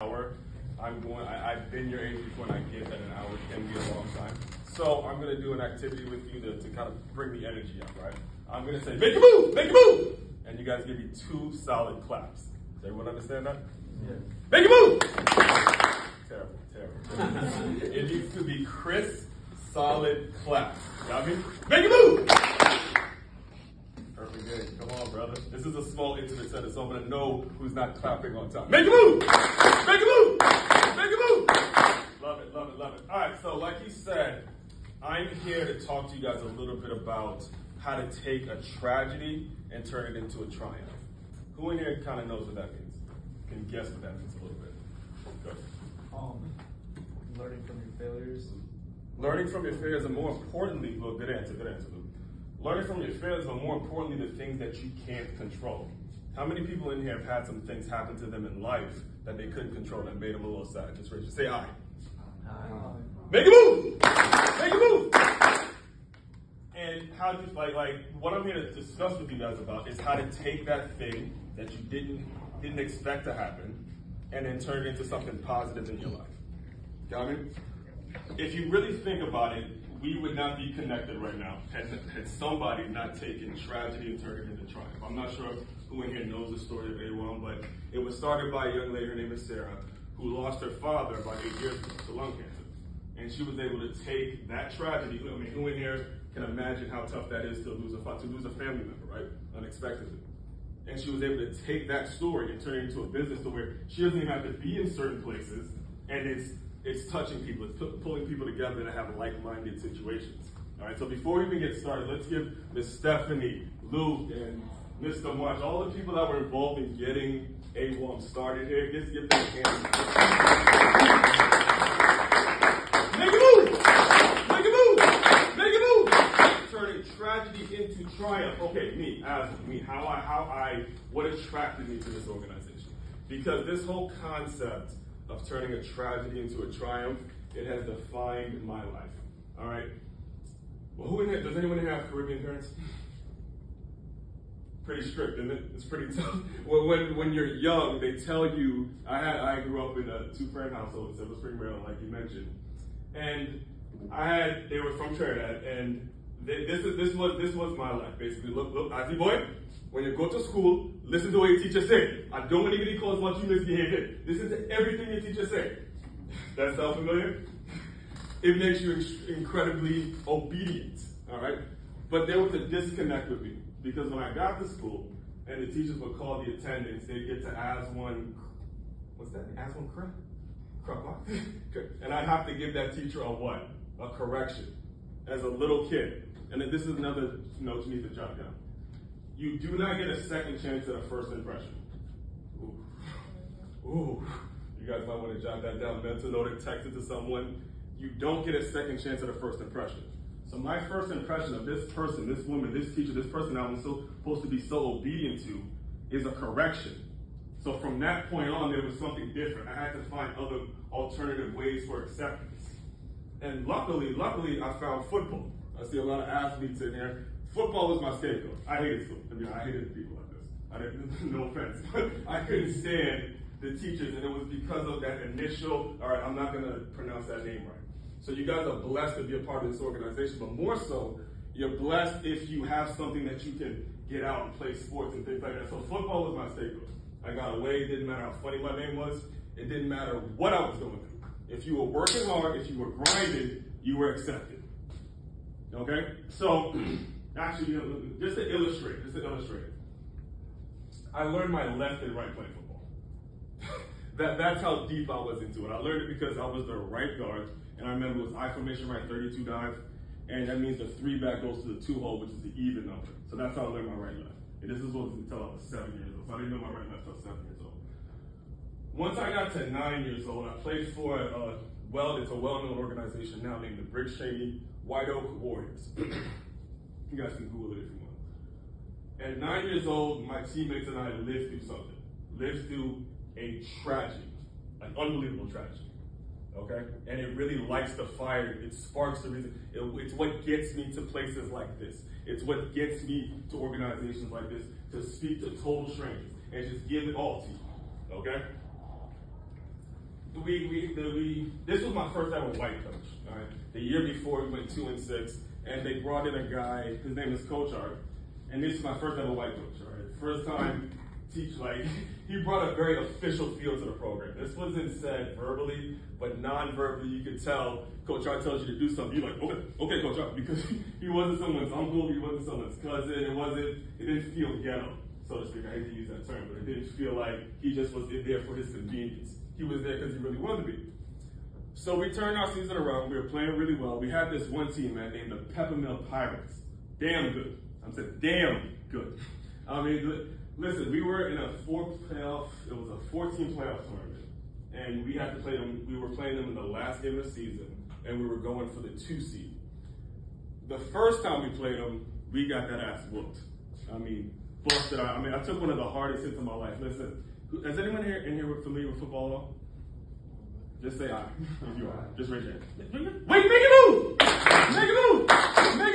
hour. I'm going, I, I've been your age before and I get that an hour can be a long time. So I'm gonna do an activity with you to, to kind of bring the energy up, right? I'm gonna say, make a move, make a move! And you guys give me two solid claps. Does everyone understand that? Yeah. Make a move! terrible, terrible. it needs to be crisp, solid claps. You got me? Make a move! Perfect game. Come on, brother. This is a small, intimate setting, so I'm gonna know who's not clapping on time. Make a move! Make a move! Make a move! Love it, love it, love it. All right, so like he said, I'm here to talk to you guys a little bit about how to take a tragedy and turn it into a triumph. Who in here kind of knows what that means? Can guess what that means a little bit. Go. Um, learning from your failures. Learning from your failures, and more importantly, well, good answer, good answer, Luke. Learning from your failures, but more importantly, the things that you can't control. How many people in here have had some things happen to them in life that they couldn't control that made them a little sad? Just raise your say I. Make a move! Make a move! And how do like like what I'm here to discuss with you guys about is how to take that thing that you didn't didn't expect to happen and then turn it into something positive in your life. Got me? If you really think about it, we would not be connected right now had, had somebody not taken tragedy and turned it into triumph. I'm not sure who in here knows the story of Awom, but it was started by a young lady, her name is Sarah, who lost her father about eight years ago to lung cancer. And she was able to take that tragedy. I mean, who in here can imagine how tough that is to lose a to lose a family member, right? Unexpectedly. And she was able to take that story and turn it into a business to where she doesn't even have to be in certain places, and it's it's touching people, it's pu- pulling people together to have like-minded situations. All right. So before we even get started, let's give Miss Stephanie, Luke, and Mr. March, all the people that were involved in getting Awom started here, just give them a hand. Make a move! Make a move! Make a move! Turning tragedy into triumph. Okay, me, as me, how I, how I, what attracted me to this organization? Because this whole concept of turning a tragedy into a triumph, it has defined my life. All right. Well, who in here, does anyone have Caribbean parents? pretty strict, isn't it? It's pretty tough. Well, when when you're young, they tell you. I had I grew up in a two parent household in Silver Spring, Maryland, like you mentioned, and I had they were from Trinidad, and this is this was this was my life basically. Look, look, Ozzy boy, when you go to school, listen to what your teacher say. I don't want anybody calls about you misbehaving. Listen to everything your teacher say. That sound familiar? It makes you incredibly obedient. All right, but there was a disconnect with me because when I got to school and the teachers would call the attendance, they'd get to ask one, what's that? Ask one crap? Crap, what? and I'd have to give that teacher a what? A correction as a little kid. And this is another note you need to jot down. You do not get a second chance at a first impression. Ooh. Ooh. You guys might want to jot that down, mental note text it to someone. You don't get a second chance at a first impression. So my first impression of this person, this woman, this teacher, this person I was so, supposed to be so obedient to is a correction. So from that point on, there was something different. I had to find other alternative ways for acceptance. And luckily, luckily, I found football. I see a lot of athletes in here. Football was my scapegoat. I hated school. I mean, I hated people like this. I didn't, no offense, but I couldn't stand the teachers, and it was because of that initial, all right, I'm not gonna pronounce that name right. So you guys are blessed to be a part of this organization, but more so, you're blessed if you have something that you can get out and play sports and things like that. So football was my scapegoat. I got away, it didn't matter how funny my name was, it didn't matter what I was going through. If you were working hard, if you were grinding, you were accepted. Okay? So, actually, you know, just to illustrate, just to illustrate, I learned my left and right playing football. that, that's how deep I was into it. I learned it because I was the right guard, and I remember it was I formation right, 32 dive, and that means the three back goes to the two hole, which is the even number. So that's how I learned my right left. And this is what until I was seven years old. So I didn't know my right left until seven years old. Once I got to nine years old, I played for a well, it's a well-known organization now named the Briggs Chaney White Oak Warriors. you guys can Google it if you want. At nine years old, my teammates and I lived through something. Lived through a tragedy, an unbelievable tragedy. Okay? And it really lights the fire. It sparks the reason. It, it's what gets me to places like this. It's what gets me to organizations like this to speak to total strangers and just give it all to you. Okay? We, we, the, we, this was my first ever white coach. The year before, we went two and six, and they brought in a guy. His name is Coach Art, and this is my first ever white coach. First time teach like he brought a very official feel to the program. This wasn't said verbally, but non-verbally, you could tell Coach Art tells you to do something. You're like, okay, okay, Coach Art, because he wasn't someone's uncle, he wasn't someone's cousin. It wasn't. It didn't feel ghetto, so to speak. I hate to use that term, but it didn't feel like he just was there for his convenience. He was there because he really wanted to be. So we turned our season around. We were playing really well. We had this one team, man, named the Peppermill Pirates. Damn good. I'm saying damn good. I mean, listen, we were in a four playoff. It was a 14 playoff tournament, and we had to play them. We were playing them in the last game of the season, and we were going for the two seed. The first time we played them, we got that ass whooped. I mean, sports that I, I mean, I took one of the hardest hits of my life. Listen, is anyone here in here familiar with football at all? Just say I if you are. Just raise your hand. Wait, make it move! Make it move! Make it move!